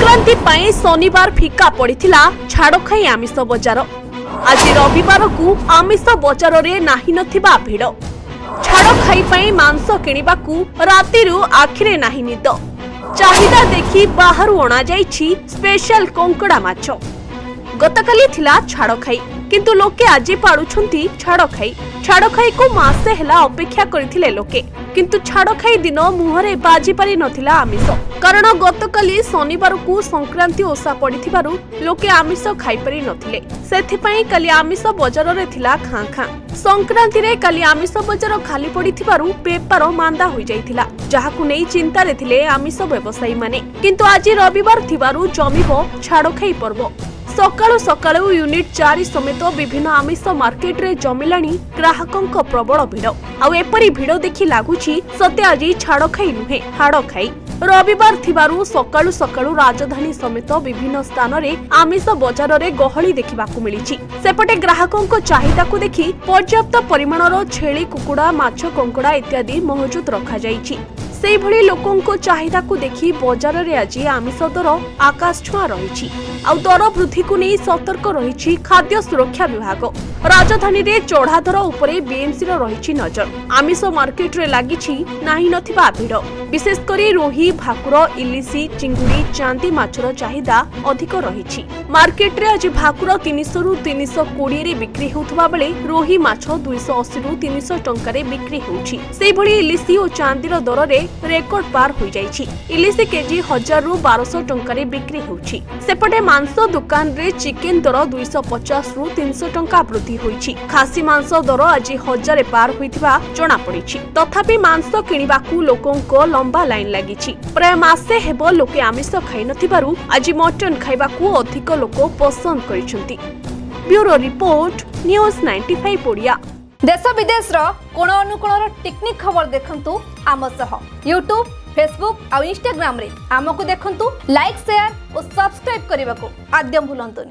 ସଂକ୍ରାନ୍ତି ପାଇଁ ଶନିବାର ଫିକା ପଡ଼ିଥିଲା ଛାଡ଼ଖାଇ ଆମିଷ ବଜାର ଆଜି ରବିବାରକୁ ଆମିଷ ବଜାରରେ ନାହିଁ ନଥିବା ଭିଡ଼ ଛାଡ଼ଖାଇ ପାଇଁ ମାଂସ କିଣିବାକୁ ରାତିରୁ ଆଖିରେ ନାହିଁ ନିଦ ଚାହିଦା ଦେଖି ବାହାରୁ ଅଣାଯାଇଛି ସ୍ପେଶାଲ କଙ୍କଡ଼ା ମାଛ ଗତକାଲି ଥିଲା ଛାଡ଼ଖାଇ କିନ୍ତୁ ଲୋକେ ଆଜି ପାଳୁଛନ୍ତି ଛାଡ଼ଖାଇ ଛାଡ଼ଖାଇକୁ ମାସେ ହେଲା ଅପେକ୍ଷା କରିଥିଲେ ଲୋକେ କିନ୍ତୁ ଛାଡ଼ଖାଇ ଦିନ ମୁହଁରେ ବାଜି ପାରି ନଥିଲା ଆମିଷ କାରଣ ଗତକାଲି ଶନିବାରକୁ ସଂକ୍ରାନ୍ତି ଓଷା ପଡ଼ିଥିବାରୁ ଲୋକେ ଆମିଷ ଖାଇପାରି ନଥିଲେ ସେଥିପାଇଁ କାଲି ଆମିଷ ବଜାରରେ ଥିଲା ଖାଁ ଖାଁ ସଂକ୍ରାନ୍ତିରେ କାଲି ଆମିଷ ବଜାର ଖାଲି ପଡ଼ିଥିବାରୁ ବେପାର ମାନ୍ଦା ହୋଇଯାଇଥିଲା ଯାହାକୁ ନେଇ ଚିନ୍ତାରେ ଥିଲେ ଆମିଷ ବ୍ୟବସାୟୀମାନେ କିନ୍ତୁ ଆଜି ରବିବାର ଥିବାରୁ ଜମିବ ଛାଡ଼ଖାଇ ପର୍ବ ସକାଳୁ ସକାଳୁ ୟୁନିଟ୍ ଚାରି ସମେତ ବିଭିନ୍ନ ଆମିଷ ମାର୍କେଟରେ ଜମିଲାଣି ଗ୍ରାହକଙ୍କ ପ୍ରବଳ ଭିଡ଼ ଆଉ ଏପରି ଭିଡ଼ ଦେଖି ଲାଗୁଛି ସତେ ଆଜି ଛାଡ଼ ଖାଇ ନୁହେଁ ହାଡ଼ ଖାଇ ରବିବାର ଥିବାରୁ ସକାଳୁ ସକାଳୁ ରାଜଧାନୀ ସମେତ ବିଭିନ୍ନ ସ୍ଥାନରେ ଆମିଷ ବଜାରରେ ଗହଳି ଦେଖିବାକୁ ମିଳିଛି ସେପଟେ ଗ୍ରାହକଙ୍କ ଚାହିଦାକୁ ଦେଖି ପର୍ଯ୍ୟାପ୍ତ ପରିମାଣର ଛେଳି କୁକୁଡ଼ା ମାଛ କଙ୍କଡ଼ା ଇତ୍ୟାଦି ମହଜୁଦ ରଖାଯାଇଛି ସେହିଭଳି ଲୋକଙ୍କ ଚାହିଦାକୁ ଦେଖି ବଜାରରେ ଆଜି ଆମିଷ ଦର ଆକାଶ ଛୁଆଁ ରହିଛି ଆଉ ଦର ବୃଦ୍ଧିକୁ ନେଇ ସତର୍କ ରହିଛି ଖାଦ୍ୟ ସୁରକ୍ଷା ବିଭାଗ ରାଜଧାନୀରେ ଚଢ଼ା ଦର ଉପରେ ବିଏମ୍ସିର ରହିଛି ନଜର ଆମିଷ ମାର୍କେଟରେ ଲାଗିଛି ନାହିଁ ନଥିବା ଭିଡ଼ বিশেষ করে রোহি ভাকুর ইলিশি চিঙ্গুড়ি চাঁদি মাছর চাহিদা অধিক রয়েছে মার্কেটে আজ ভাকুর তিনশহ রু তিনশ কোড়িয়ে বিক্রি হেউথবা বেড়ে রোহি মাছ দুইশ অশী রু তিনশ টঙ্কার বিক্রি হেউছি সেইভাবে ইলিশি ও চাঁদির দরের রেকর্ড পার হয়ে যাই ইলিশি কেজি হাজার রু বারশ টঙ্কার বিক্রি হেউছি সেপটে মাংস দোকানে চিকেন দর দুইশ পচাশ রু তিনশ টঙ্কা বৃদ্ধি হয়েছে খাসি মাংস দর আজ হাজারে পার হয়ে জনাপড়ি তথাপি মাংস কিণবাকু লোক ଲମ୍ବା ଲାଇନ୍ ଲାଗିଛି ପ୍ରାୟ ମାସେ ହେବ ଲୋକେ ଆମିଷ ଖାଇନଥିବାରୁ ଆଜି ମଟନ୍ ଖାଇବାକୁ ଅଧିକ ଲୋକ ପସନ୍ଦ କରିଛନ୍ତି bureau report news ninety five Odia ଦେଶ ବିଦେଶର କୋଣ ଅନୁକୋଣର ଟିକ୍ନିକ୍ ଖବର ଦେଖନ୍ତୁ ଆମ ସହ ୟୁଟ୍ୟୁବ ଫେସବୁକ୍ ଆଉ ଇନଷ୍ଟାଗ୍ରାମରେ ଆମକୁ ଦେଖନ୍ତୁ ଲାଇକ୍ ସେୟାର ଓ ସବସ୍କ୍ରାଇବ୍ କରିବାକୁ ଆଦ୍ୟ ଭୁଲନ୍ତୁନି